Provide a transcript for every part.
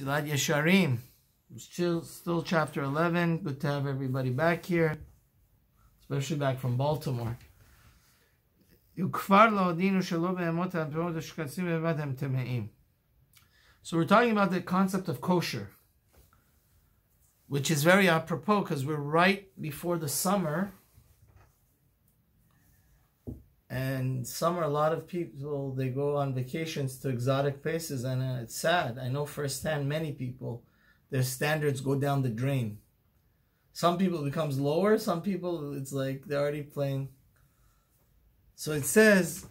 Silat Yesharim. Still, still chapter 11. Good to have everybody back here, especially back from Baltimore. So we're talking about the concept of kosher, which is very apropos because we're right before the summer. And summer, a lot of people they go on vacations to exotic places, and uh, it's sad. I know firsthand many people, their standards go down the drain. Some people it becomes lower. Some people it's like they're already playing. So it says,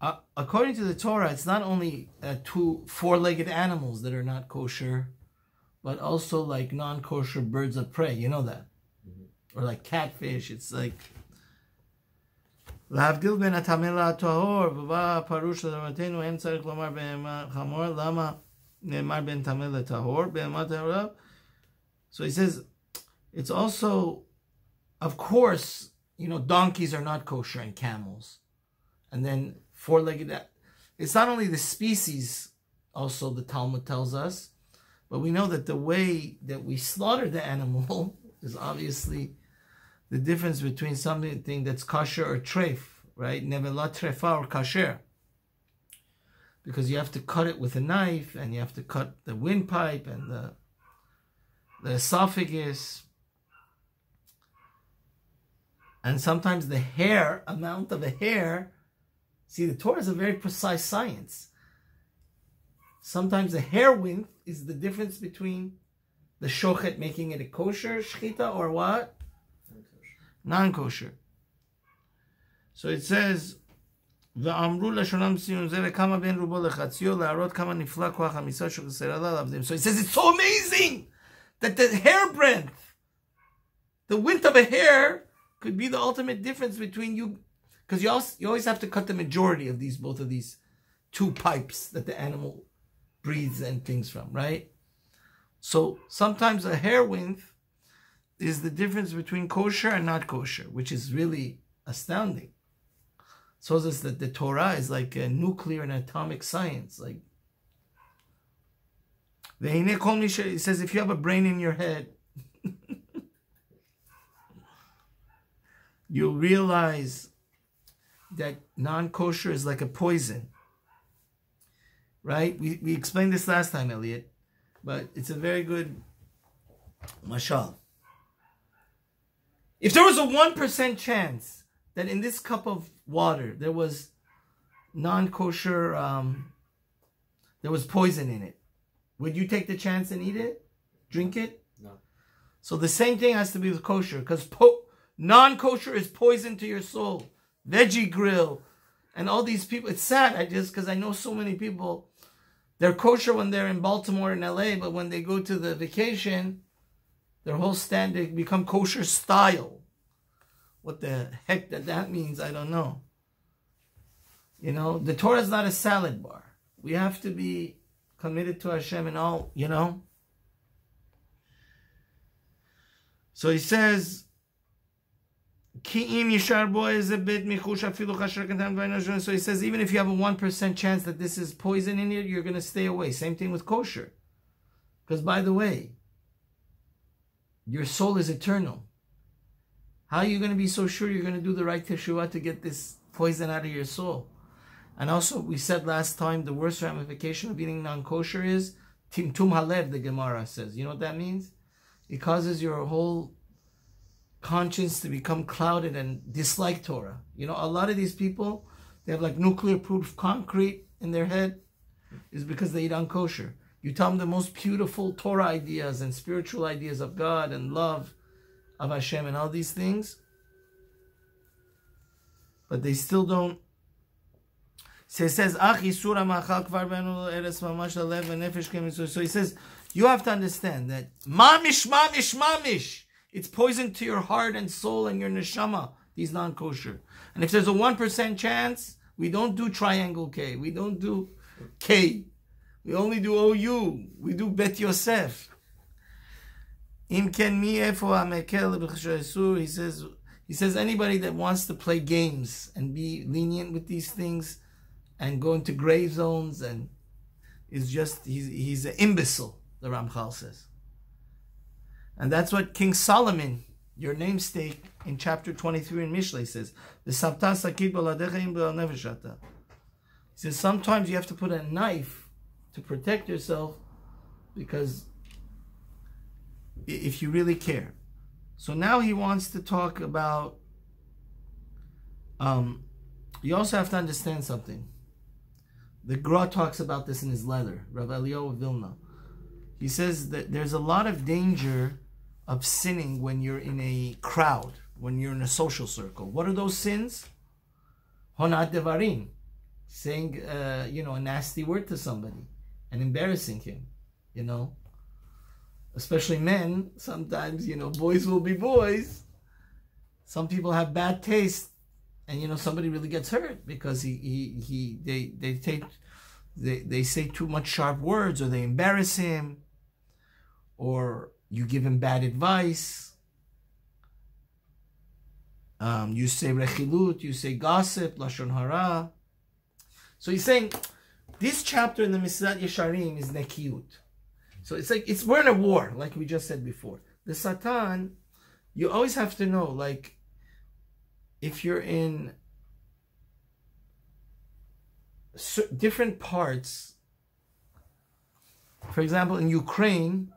uh, according to the Torah, it's not only uh, two four-legged animals that are not kosher, but also like non-kosher birds of prey. You know that, mm-hmm. or like catfish. It's like להבדיל בין הטמא לטהור, ובא הפירוש לדרמתנו, אין צריך לומר בהמה חמור, למה נאמר בין טמא לטהור, בהמה טהורה? So he says, it's also, of course, you know, donkeys are not kosher and camels. And then four-legged, it's not only the species, also the Talmud tells us, but we know that the way that we slaughter the animal is obviously the difference between something that's kosher or treif, right? Nevela trefa or kasher. Because you have to cut it with a knife and you have to cut the windpipe and the, the esophagus. And sometimes the hair, amount of a hair, see, the Torah is a very precise science. Sometimes the hair width is the difference between the shochet making it a kosher shchita or what? non-kosher. So it says, ואמרו לשונם ציון זה וכמה בין רובו לחציו להראות כמה נפלא כוח המיסה שחסר עליו לעבדים. So it says it's so amazing that the hair breadth, the width of a hair could be the ultimate difference between you, because you, also, you always have to cut the majority of these, both of these two pipes that the animal breathes and things from, right? So sometimes a hair width is the difference between kosher and not kosher, which is really astounding. So us that the Torah is like a nuclear and atomic science. Like it says, if you have a brain in your head, you'll realize that non-kosher is like a poison. Right? We, we explained this last time, Elliot, but it's a very good mashal. If there was a 1% chance that in this cup of water there was non-kosher, um, there was poison in it, would you take the chance and eat it? Drink it? No. So the same thing has to be with kosher, because po- non-kosher is poison to your soul. Veggie grill, and all these people. It's sad. I just because I know so many people. They're kosher when they're in Baltimore and LA, but when they go to the vacation, their whole standard become kosher style. What the heck that that means, I don't know. You know, the Torah is not a salad bar. We have to be committed to Hashem and all, you know. So he says, so he says, even if you have a 1% chance that this is poison in it, you're going to stay away. Same thing with kosher. Because by the way, your soul is eternal. How are you going to be so sure you're going to do the right teshuvah to get this poison out of your soul? And also, we said last time the worst ramification of eating non-kosher is timtum halev. The Gemara says. You know what that means? It causes your whole conscience to become clouded and dislike Torah. You know, a lot of these people they have like nuclear-proof concrete in their head is because they eat unkosher. You tell them the most beautiful Torah ideas and spiritual ideas of God and love of Hashem and all these things, but they still don't. So it says, So he says, you have to understand that mamish, mamish, mamish, it's poison to your heart and soul and your neshama, these non-kosher. And if there's a 1% chance, we don't do triangle K. We don't do K. We only do OU. We do Bet Yosef. He says, he says anybody that wants to play games and be lenient with these things and go into gray zones and is just he's he's an imbecile. The Ramchal says, and that's what King Solomon, your namesake, in chapter twenty three in Mishlei says. The He says sometimes you have to put a knife to protect yourself because if you really care. So now he wants to talk about. Um, you also have to understand something. The Gra talks about this in his letter, Rav Eliyahu Vilna. He says that there's a lot of danger of sinning when you're in a crowd, when you're in a social circle. What are those sins? Honat devarim, saying uh, you know a nasty word to somebody and embarrassing him, you know. Especially men, sometimes you know boys will be boys. Some people have bad taste and you know somebody really gets hurt because he he, he they they take they, they say too much sharp words or they embarrass him or you give him bad advice um, you say rechilut you say gossip lashon hara so he's saying this chapter in the Mesilat Yesharim is nekiyut so it's like it's we're in a war like we just said before the satan you always have to know like if you're in different parts, for example, in Ukraine,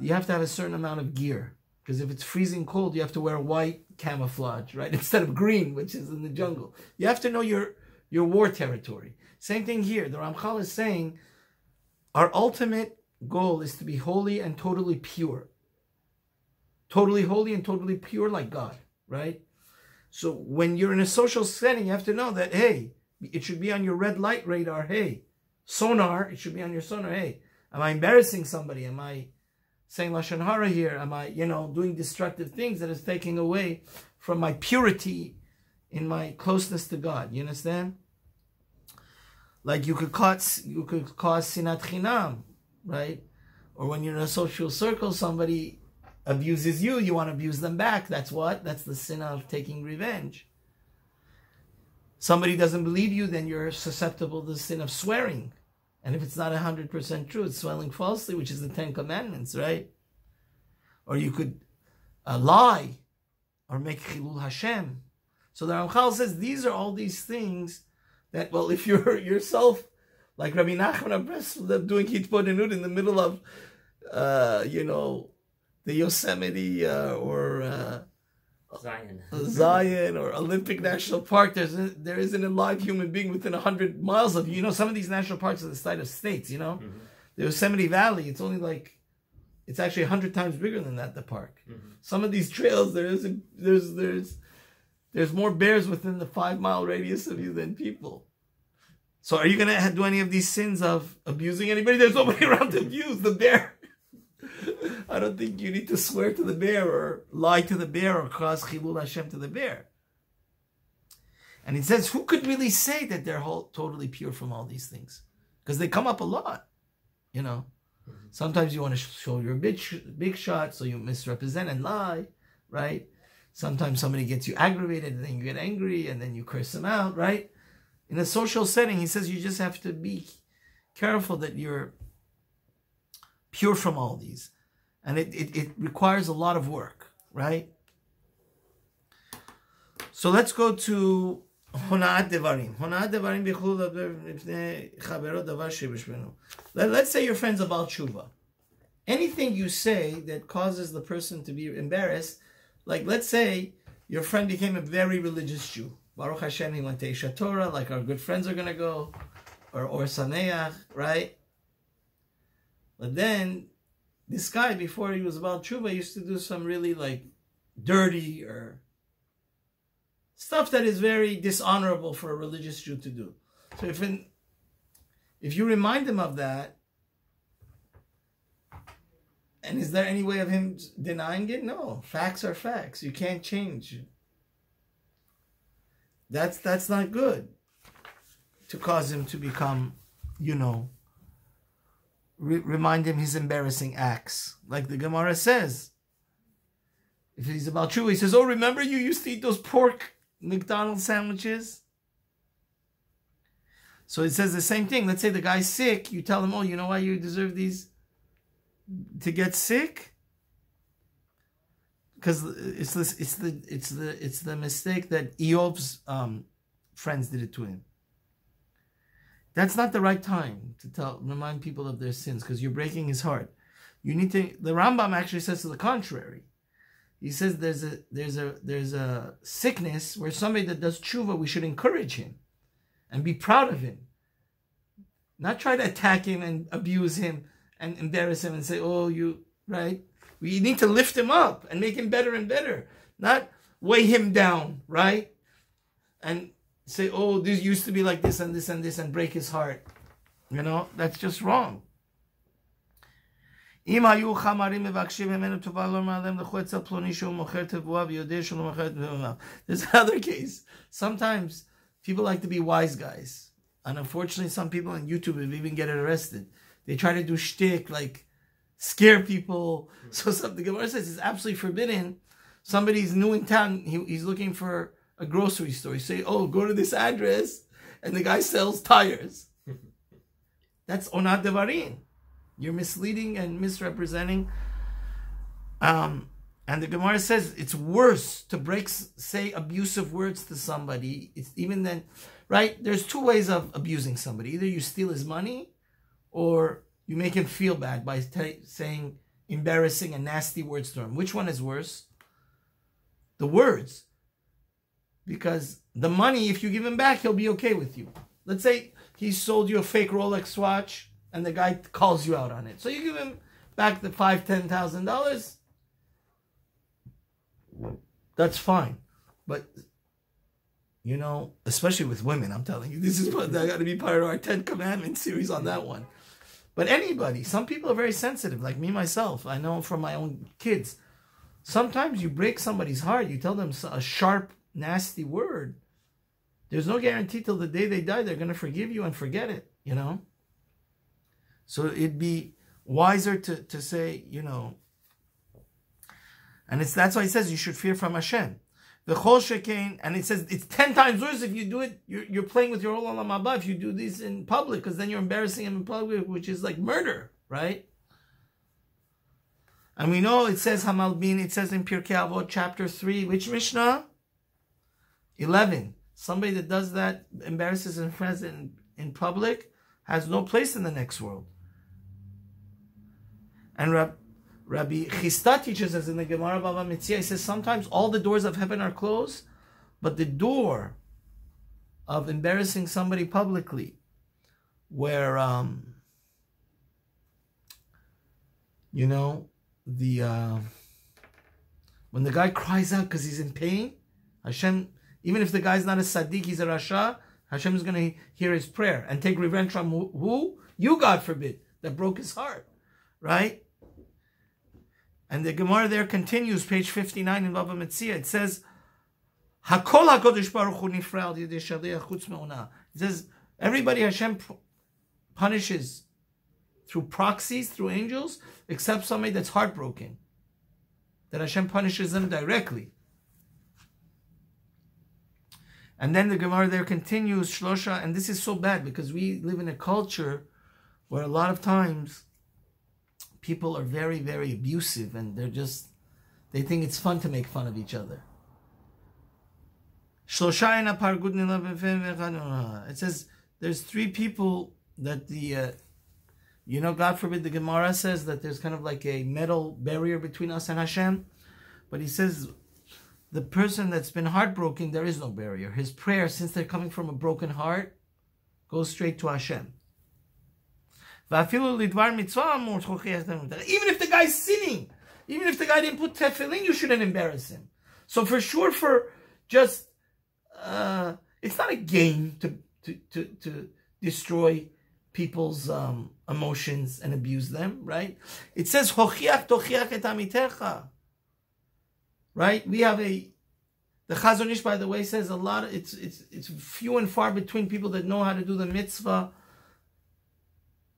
you have to have a certain amount of gear because if it's freezing cold, you have to wear white camouflage, right, instead of green, which is in the jungle. You have to know your your war territory. Same thing here. The Ramchal is saying our ultimate goal is to be holy and totally pure. Totally holy and totally pure like God, right? So when you're in a social setting, you have to know that, hey, it should be on your red light radar, hey. Sonar, it should be on your sonar, hey. Am I embarrassing somebody? Am I saying Lashon Hara here? Am I, you know, doing destructive things that is taking away from my purity in my closeness to God? You understand? Like you could cause, you could cause sinat chinam, right? Or when you're in a social circle, somebody abuses you, you want to abuse them back. That's what? That's the sin of taking revenge. Somebody doesn't believe you, then you're susceptible to the sin of swearing. And if it's not 100% true, it's swearing falsely, which is the Ten Commandments, right? Or you could uh, lie or make chilul Hashem. So the Ramchal says these are all these things that, well, if you're yourself, like Rabbi Nachman Abreslov doing Hitbodinut in the middle of, uh, you know, the Yosemite uh, or uh, Zion. Zion or Olympic National Park, there's a, there isn't a live human being within hundred miles of you. You know, some of these national parks are the size of states. You know, mm-hmm. the Yosemite Valley, it's only like it's actually hundred times bigger than that. The park. Mm-hmm. Some of these trails, there is there's there's there's more bears within the five mile radius of you than people. So, are you gonna do any of these sins of abusing anybody? There's nobody around to abuse the bear. I don't think you need to swear to the bear or lie to the bear or cause chilul Hashem to the bear. And it says, who could really say that they're whole, totally pure from all these things? Because they come up a lot, you know. Mm-hmm. Sometimes you want to show your big, big shot, so you misrepresent and lie, right? Sometimes somebody gets you aggravated, and then you get angry, and then you curse them out, right? In a social setting, he says you just have to be careful that you're pure from all these. And it, it, it requires a lot of work, right? So let's go to הונאת דברים. הונאת דברים ביכולו לדבר לפני חברו דבר שבשבנו. Let's say your friend's about tshuva. Anything you say that causes the person to be embarrassed, like let's say your friend became a very religious Jew. Baruch Hashem, he went to Aish Torah, like our good friends are going to go, or Or Saneach, right? But then this guy, before he was about tshuva, used to do some really like dirty or stuff that is very dishonorable for a religious Jew to do. So if in, if you remind him of that, and is there any way of him denying it? No. Facts are facts. You can't change. That's that's not good. To cause him to become, you know, re- remind him his embarrassing acts. Like the Gemara says. If he's about true, he says, Oh, remember you used to eat those pork McDonald's sandwiches? So it says the same thing. Let's say the guy's sick. You tell him, oh, you know why you deserve these to get sick? Because it's this, it's the, it's the, it's the mistake that Iyov's um, friends did it to him. That's not the right time to tell, remind people of their sins because you're breaking his heart. You need to. The Rambam actually says to the contrary. He says there's a there's a there's a sickness where somebody that does tshuva, we should encourage him and be proud of him. Not try to attack him and abuse him and embarrass him and say, oh, you, right? We need to lift him up and make him better and better. Not weigh him down, right? And say, oh, this used to be like this and this and this and break his heart. You know, that's just wrong. אם היו חמרים מבקשים ממנו טובה לא מעליהם לכו אצל פלוני שהוא מוכר תבואה ויודע שהוא לא מוכר תבואה. There's another case. Sometimes people like to be wise guys. And unfortunately, some people on YouTube have even get arrested. They try to do shtick, like scare people. So something the Gemara says is absolutely forbidden. Somebody's new in town, he, he's looking for a grocery store. You say, oh, go to this address, and the guy sells tires. That's onad devarim. You're misleading and misrepresenting. Um, and the Gemara says it's worse to break, say abusive words to somebody. It's even then, right? There's two ways of abusing somebody. Either you steal his money, or you make him feel bad by t- saying embarrassing and nasty words to him. Which one is worse? The words. Because the money, if you give him back, he'll be okay with you. Let's say he sold you a fake Rolex watch and the guy calls you out on it. So you give him back the five, ten thousand dollars. That's fine. But you know, especially with women, I'm telling you, this is that got to be part of our Ten Commandments series on that one. But anybody, some people are very sensitive, like me myself. I know from my own kids. Sometimes you break somebody's heart, you tell them a sharp, nasty word. There's no guarantee till the day they die they're going to forgive you and forget it, you know? So it'd be wiser to, to say, you know, and it's that's why he says you should fear from Hashem. The chol shekain, and it says it's ten times worse if you do it. You're, you're playing with your whole olam haba if you do this in public, because then you're embarrassing him in public, which is like murder, right? And we know it says Hamalbin. It says in Pirkei Avot chapter three, which Mishnah? Eleven. Somebody that does that embarrasses his friends in, in public has no place in the next world. And Rab, Rabbi Chisda teaches us in the Gemara Bava Metzia, he says sometimes all the doors of heaven are closed, but the door of embarrassing somebody publicly, where, um, you know, the, uh, when the guy cries out because he's in pain, Hashem, even if the guy's not a Sadiq, he's a Rasha, Hashem is going to hear his prayer and take revenge from who? You, God forbid, that broke his heart, right? And the Gemara there continues, page 59 in Bava Metzia. It says, Hakol HaKodesh Baruch Hu nifral me'una. It says, everybody Hashem punishes through proxies, through angels, except somebody that's heartbroken. That Hashem punishes them directly. And then the Gemara there continues, Shlosha, and this is so bad because we live in a culture where a lot of times people are very, very abusive and they're just, they think it's fun to make fun of each other. It says there's three people that the, uh, you know, God forbid, the Gemara says that there's kind of like a metal barrier between us and Hashem. But he says the person that's been heartbroken, there is no barrier. His prayer, since they're coming from a broken heart, goes straight to Hashem. Even if the guy's sinning, even if the guy didn't put tefillin, you shouldn't embarrass him. So for sure, for just, uh, it's not a game to, to, to, to destroy people's um, emotions and abuse them, right? It says, Hochiach et amitecha. Right? We have a, the Chazon Ish, by the way, says a lot, it's, it's, it's few and far between people that know how to do the mitzvah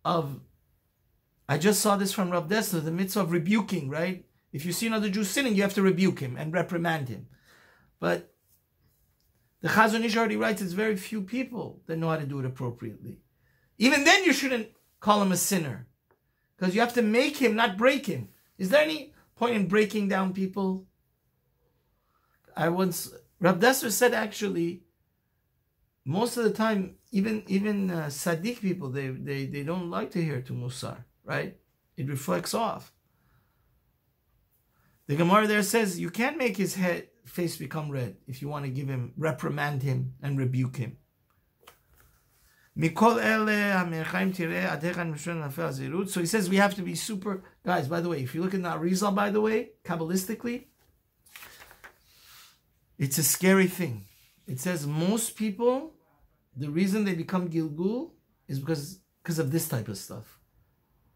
of I just saw this from Rav Dessler, the mitzvah of rebuking, right? If you see another Jew sinning, you have to rebuke him and reprimand him. But The Chazon Ish already writes it's very few people that know how to do it appropriately. Even then, you shouldn't call him a sinner. Because you have to make him, not break him. Is there any point in breaking down people? I once, Rav Dessler said actually, most of the time, even even uh, Sadiq people, they, they, they don't like to hear to Musar, right? It reflects off. The Gemara there says you can't make his head face become red if you want to give him, reprimand him, and rebuke him. So he says we have to be super guys. By the way, if you look at that Arizal, by the way, kabbalistically, it's a scary thing. It says most people, the reason they become Gilgul is because because of this type of stuff.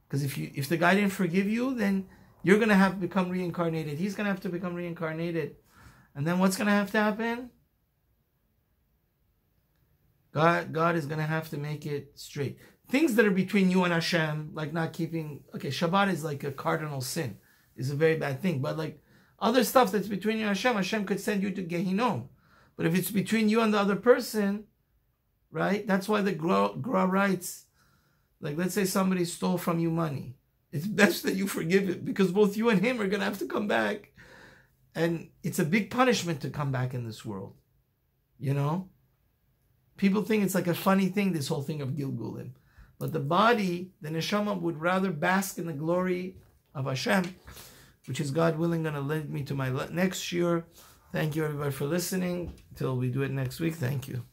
Because if you if the guy didn't forgive you, then you're gonna have to become reincarnated. He's gonna have to become reincarnated, and then what's gonna have to happen? God, God is gonna have to make it straight. Things that are between you and Hashem, like not keeping. Okay, Shabbat is like a cardinal sin, is a very bad thing. But like other stuff that's between you and Hashem, Hashem could send you to Gehinom. But if it's between you and the other person, right? That's why the Gra, writes, like let's say somebody stole from you money. It's best that you forgive it because both you and him are gonna have to come back. And it's a big punishment to come back in this world. You know? People think it's like a funny thing, this whole thing of Gilgulim. But the body, the neshama, would rather bask in the glory of Hashem, which is God willing going to lead me to my next year. Thank you everybody for listening. Till we do it next week. Thank you.